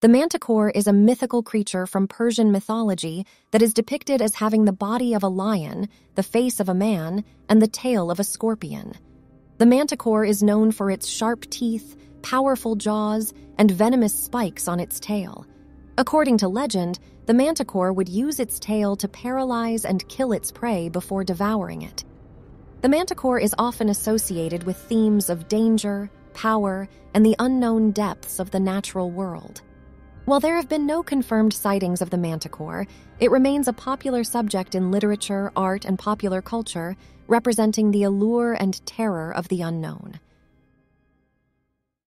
The manticore is a mythical creature from Persian mythology that is depicted as having the body of a lion, the face of a man, and the tail of a scorpion. The manticore is known for its sharp teeth, powerful jaws, and venomous spikes on its tail. According to legend, the manticore would use its tail to paralyze and kill its prey before devouring it. The manticore is often associated with themes of danger, power, and the unknown depths of the natural world. While there have been no confirmed sightings of the manticore, it remains a popular subject in literature, art, and popular culture, representing the allure and terror of the unknown.